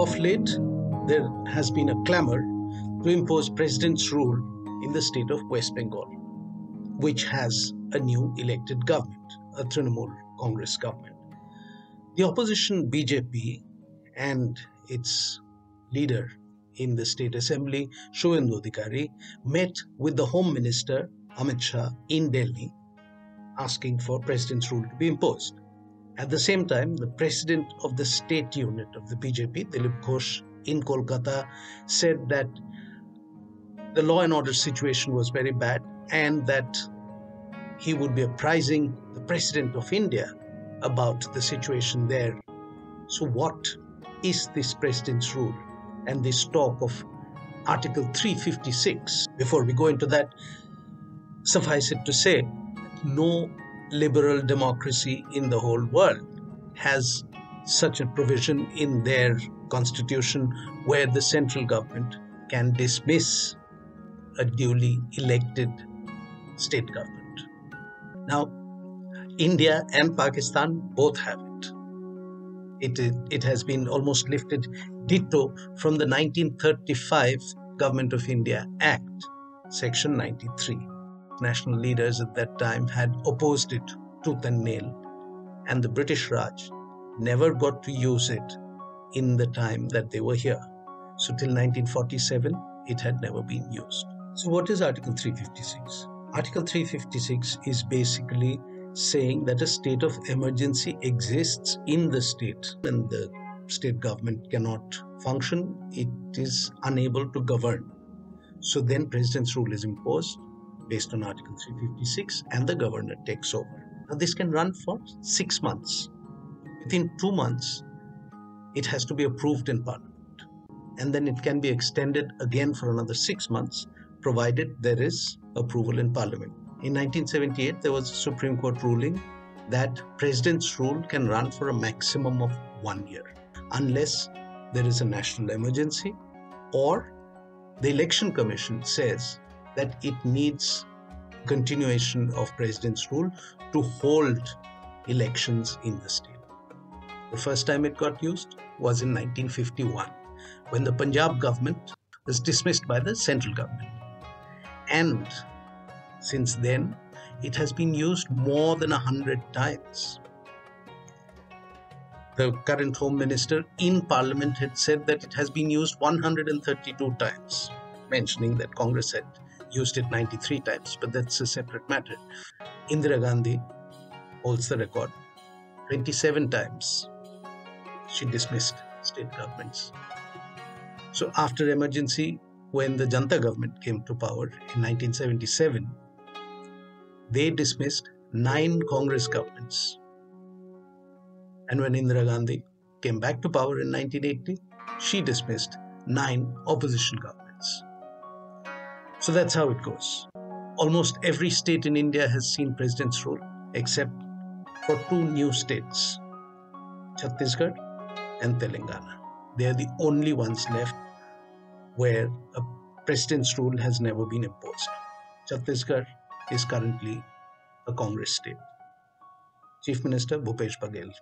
Of late, there has been a clamor to impose president's rule in the state of West Bengal, which has a new elected government, a Trinamool Congress government. The opposition BJP and its leader in the state assembly, Shuvendu Adhikari, met with the Home Minister Amit Shah in Delhi, asking for president's rule to be imposed. At the same time, the president of the state unit of the BJP, Dilip Ghosh, in Kolkata, said that the law and order situation was very bad and that he would be apprising the president of India about the situation there. So, what is this president's rule and this talk of Article 356? Before we go into that, suffice it to say, no liberal democracy in the whole world has such a provision in their constitution where the central government can dismiss a duly elected state government. Now, India and Pakistan both have it. It, it has been almost lifted ditto from the 1935 Government of India Act, Section 93 national leaders at that time had opposed it tooth and nail, and the British Raj never got to use it in the time that they were here. So, till 1947, it had never been used. So, what is Article 356? Article 356 is basically saying that a state of emergency exists in the state and the state government cannot function, it is unable to govern. So, then President's rule is imposed based on Article 356 and the governor takes over. Now, this can run for six months. Within two months, it has to be approved in Parliament. And then it can be extended again for another six months, provided there is approval in Parliament. In 1978, there was a Supreme Court ruling that President's rule can run for a maximum of one year, unless there is a national emergency or the Election Commission says that it needs continuation of president's rule to hold elections in the state. The first time it got used was in 1951 when the Punjab government was dismissed by the central government. And since then, it has been used more than a hundred times. The current Home Minister in Parliament had said that it has been used 132 times, mentioning that Congress had used it 93 times, but that's a separate matter. Indira Gandhi holds the record 27 times. She dismissed state governments. So, after emergency, when the Janta government came to power in 1977, they dismissed nine Congress governments. And when Indira Gandhi came back to power in 1980, she dismissed nine opposition governments. So that's how it goes. Almost every state in India has seen president's rule except for two new states, Chhattisgarh and Telangana. They are the only ones left where a president's rule has never been imposed. Chhattisgarh is currently a Congress state. Chief Minister Bhupesh Baghel